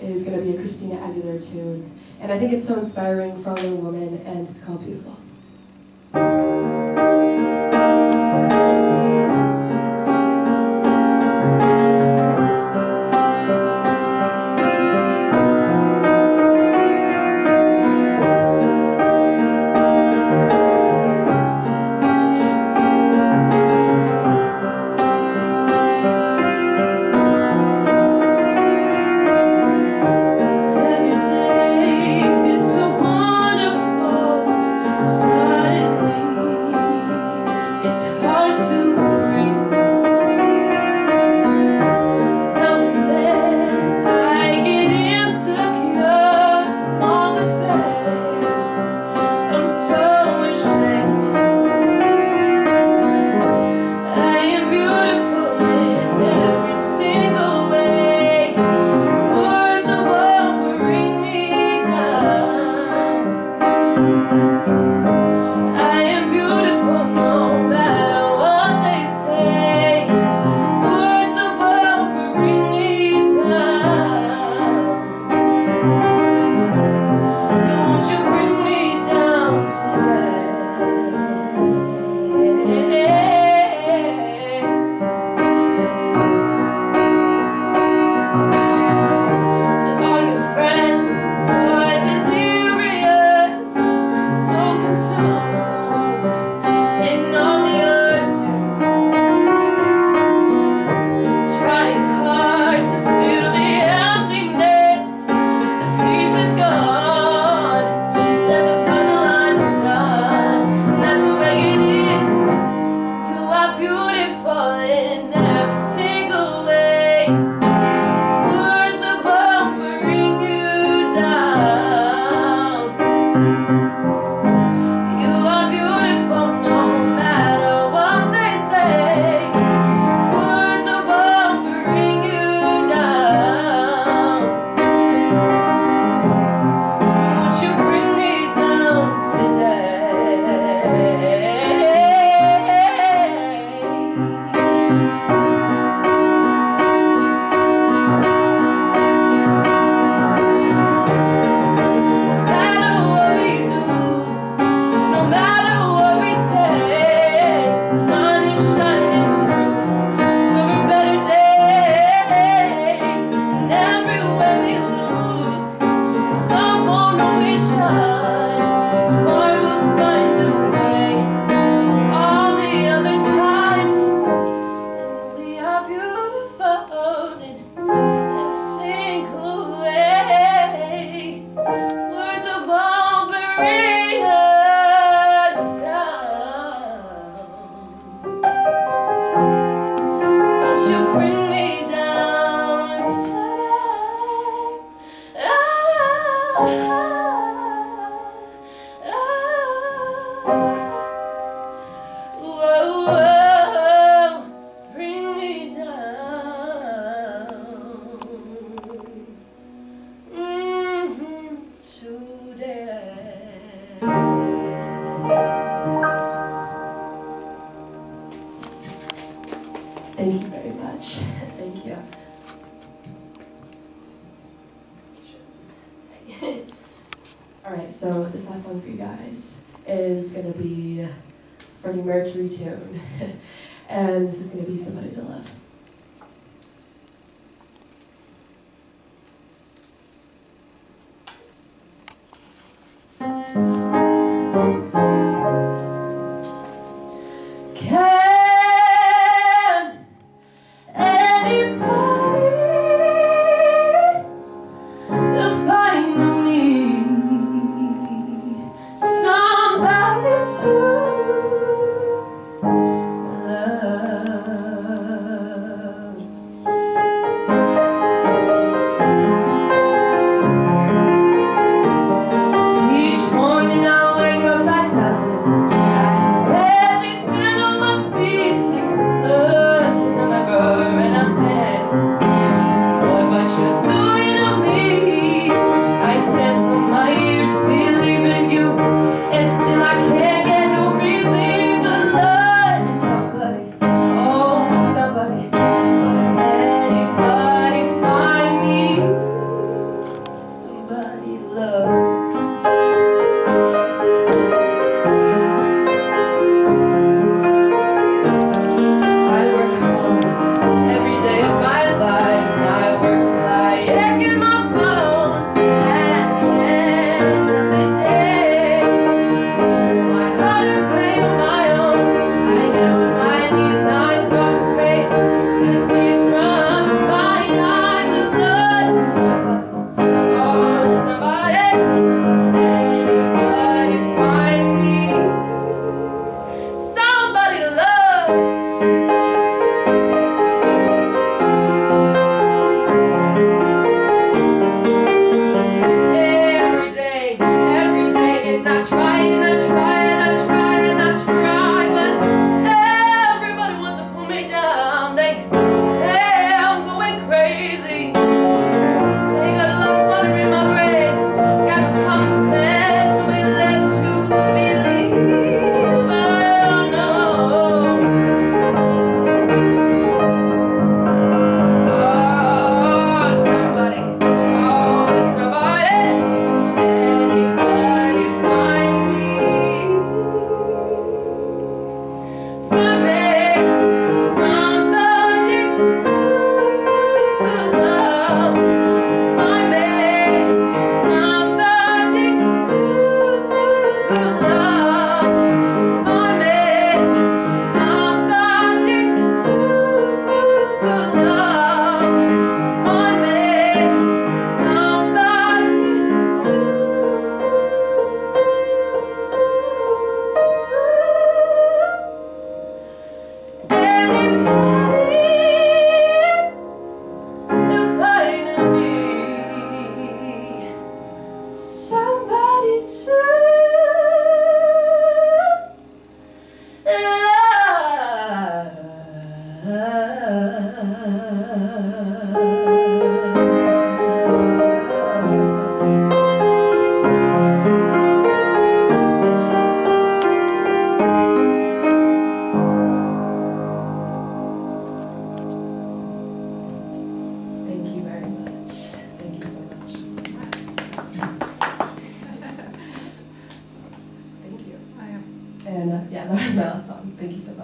is going to be a Christina Aguilera tune. And I think it's so inspiring for a little woman, and it's called Beautiful. Anybody find me?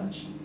verdade.